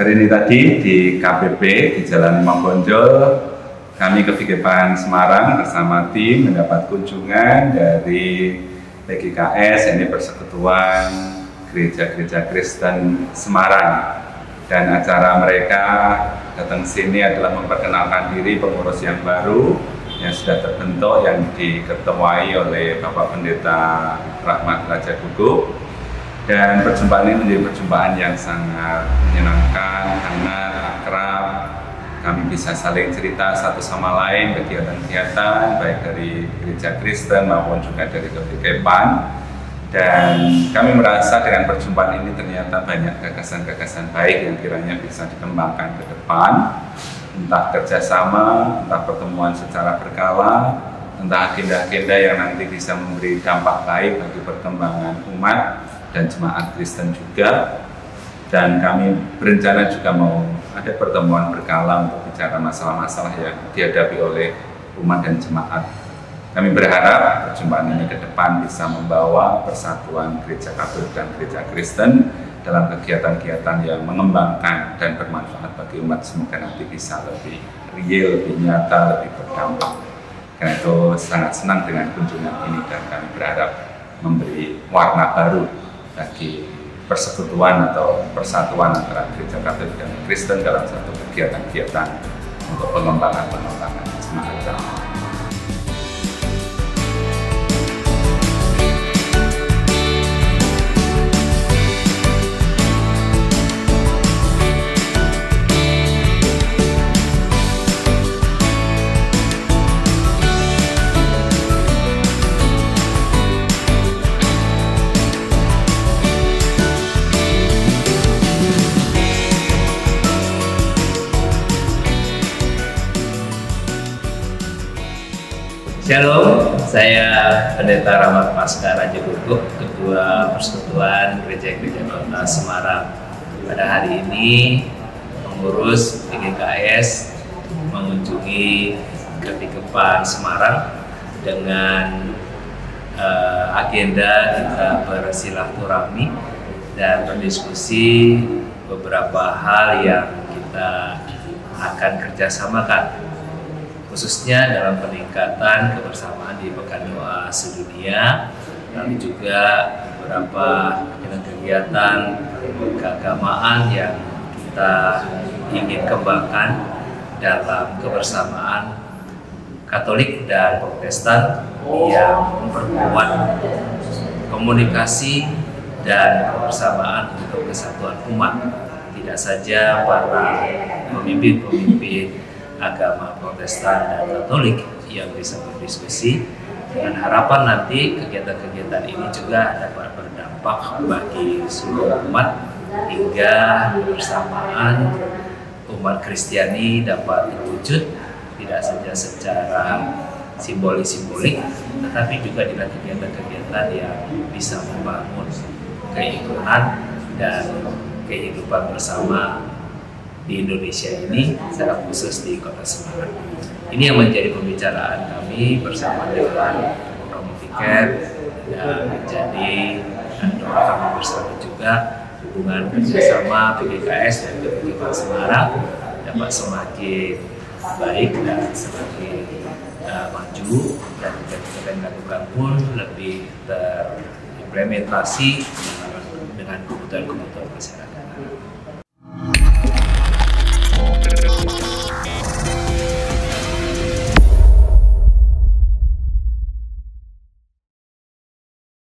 tadi di KPP di Jalan Imam Bonjol, kami ke Pigepan Semarang bersama tim mendapat kunjungan dari PGKS, ini Persekutuan Gereja-Gereja Kristen Semarang. Dan acara mereka datang sini adalah memperkenalkan diri pengurus yang baru yang sudah terbentuk yang diketuai oleh Bapak Pendeta Rahmat Raja Gugup dan perjumpaan ini menjadi perjumpaan yang sangat menyenangkan, hangat, akrab. Kami bisa saling cerita satu sama lain kegiatan-kegiatan baik dari gereja Kristen maupun juga dari kepikipan. Dan kami merasa dengan perjumpaan ini ternyata banyak gagasan-gagasan baik yang kiranya bisa dikembangkan ke depan. Entah kerjasama, entah pertemuan secara berkala, entah agenda-agenda yang nanti bisa memberi dampak baik bagi perkembangan umat dan jemaat Kristen juga dan kami berencana juga mau ada pertemuan berkala untuk bicara masalah-masalah yang dihadapi oleh umat dan jemaat. Kami berharap perjumpaan ini ke depan bisa membawa persatuan gereja Katolik dan gereja Kristen dalam kegiatan-kegiatan yang mengembangkan dan bermanfaat bagi umat semoga nanti bisa lebih real, lebih nyata, lebih berdampak. Karena itu sangat senang dengan kunjungan ini dan kami berharap memberi warna baru bagi persekutuan atau persatuan antara gereja Katolik dan Kristen dalam satu kegiatan-kegiatan untuk pengembangan-pengembangan jemaat Shalom, saya Pendeta Rahmat Pasca Raja Guguk, Ketua Persekutuan Gereja-Gereja Kota Semarang. Pada hari ini, pengurus PGKS mengunjungi Ketikepan Semarang dengan uh, agenda kita bersilaturahmi dan berdiskusi beberapa hal yang kita akan kerjasamakan khususnya dalam peningkatan kebersamaan di Pekan Doa Sedunia, lalu juga beberapa kegiatan keagamaan yang kita ingin kembangkan dalam kebersamaan Katolik dan Protestan yang memperkuat komunikasi dan kebersamaan untuk kesatuan umat. Tidak saja para pemimpin-pemimpin agama Protestan dan Katolik yang bisa berdiskusi. Dengan harapan nanti kegiatan-kegiatan ini juga dapat berdampak bagi seluruh umat hingga kebersamaan umat Kristiani dapat terwujud tidak saja secara simbolis-simbolik tetapi juga dengan kegiatan-kegiatan yang bisa membangun keinginan dan kehidupan bersama di Indonesia ini secara khusus di kota Semarang. Ini yang menjadi pembicaraan kami bersama dengan Romo Tiket dan menjadi doa kami bersama juga hubungan kerjasama PGKS dan PGK Semarang dapat semakin baik dan semakin uh, maju dan kita yang lakukan pun lebih terimplementasi dengan kebutuhan-kebutuhan masyarakat.